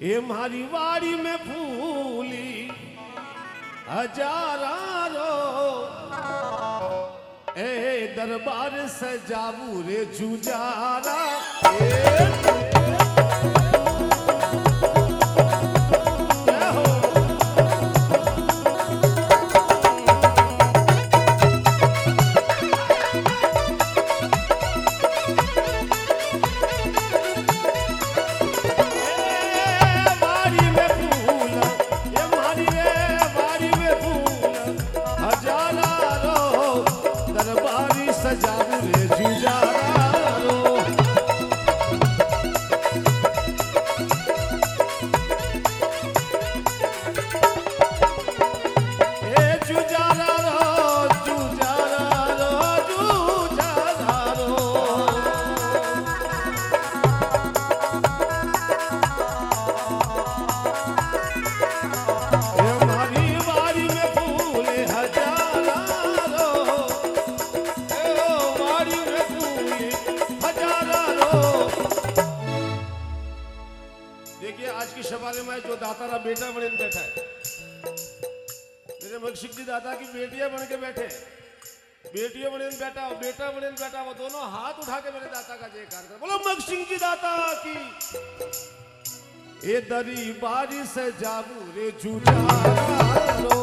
ये मारी वाड़ी में फूली हजारारो। ए दरबार सजाबू रे जुजारा। ए, मेरे जी दादा की बेटियाँ बन के बैठे। बेटियों बने बैठा, बेटा बने बैठा, वो दोनों हाथ उठा के मेरे दाता का जयकार कर बोलो, मग सिंह जी दाता की, ए दरी बारी से जाबू रे जुजारो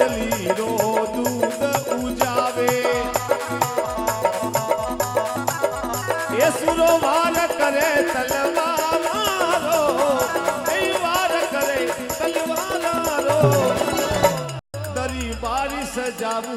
माँ बड़ली रो दूध उजावे। ये सुरो वार करे तलवारो ये वार करे तलवारो दरी बारी सजाबू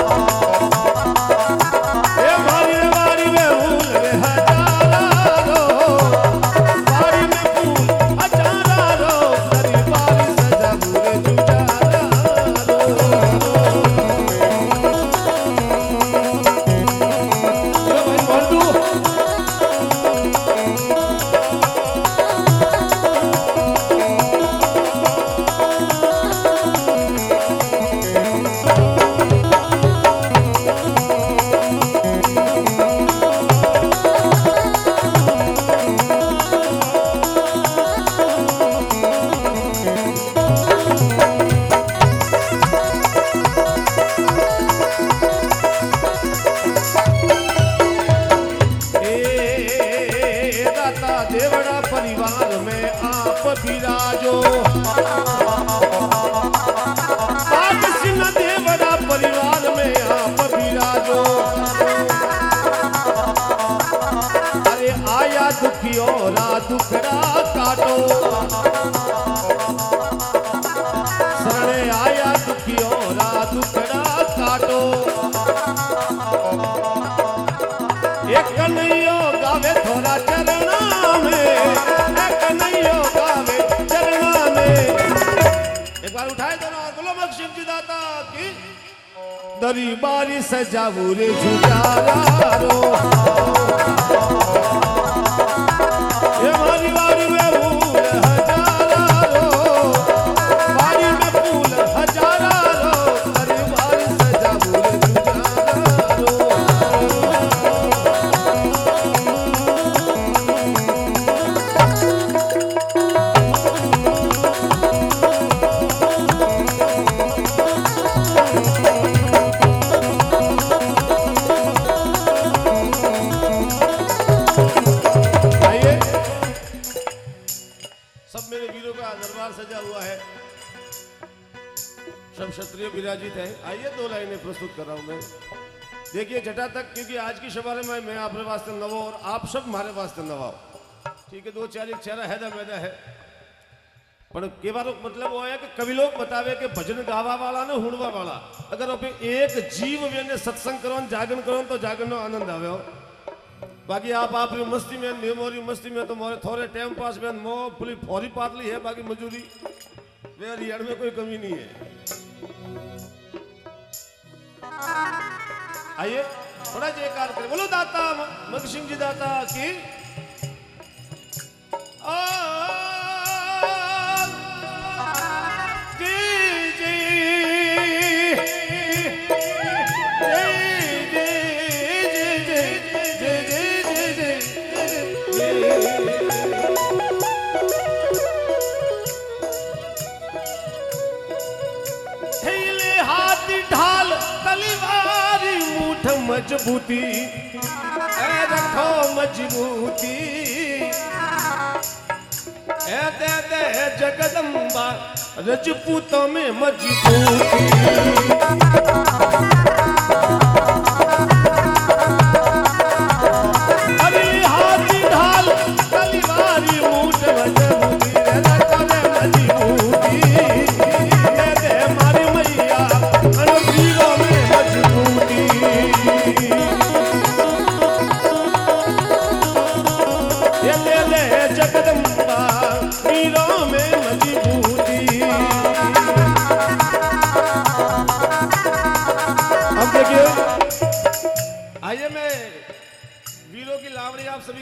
दुखड़ा काटो। आया रा दुखड़ा काटो। एक कन्हैयो गावे थोड़ा चरणा में एक कन्हैयो गावे चरणा में एक बार उठाए हाथ, बोलो शिव जी दाता की? दरी बारी सजावू रे। ये सब क्षत्रिय विराजित है आइए दो लाइनें प्रस्तुत कर रहा हूं मैं देखिए जटा तक क्योंकि आज की शबारे में मैं आपके वास्ते नवो और आप सब हमारे वास्ते नवाओ ठीक है दो चार एक चेहरा है मैदा है પણ કહેવાનો મતલબ હોય કે કવિ લોક બતાવે કે ભજન ગાવા વાળા ને હુણવા વાળા અગર આપણે એક જીવ વેને સત્સંગ કરવાનું જાગરણ કરવાનું તો જાગરણનો આનંદ આવે હો बाकी आप आपकी मस्ती में मेमोरी मस्ती में तो मोरे थोड़े टाइम पास में मो पुली फौरी पातली है बाकी मजूरी वे रियल में कोई कमी नहीं आइए थोड़ा जयकार करें। बोलो दाता मग सिंह जी दाता की मजबूती रखो मजबूती। दे दे जगदम्बा रजपूतों में मजबूती।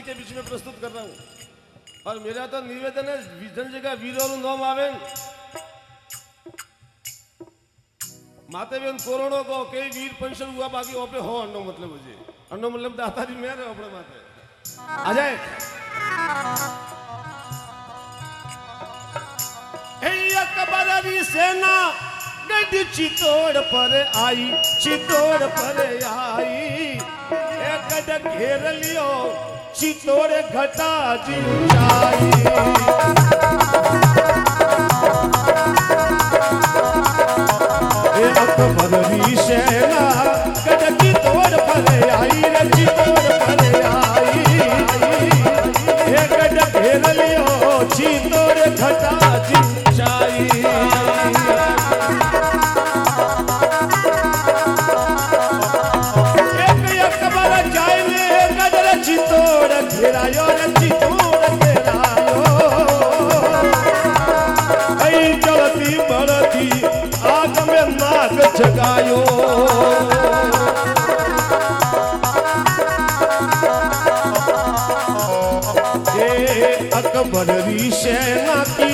સભી के बीच में प्रस्तुत कर रहा હું और मेरा तो निवेदन है जन वीर वीरों नाम आवे माते बेन कोरोड़ो को कई वीर पंशन हुआ, बाकी ओपे हो, अन्नो मतलब मुझे अन्नो मतलब दाता जी मेरे अपने माते। आ जाए। अकबर री सेना गढ़ चितौड़ पर आई चितौड़ पर आई। एक घेर लियो। चितोर घटा जिंदाई राग जगायो। अकबर री सेना की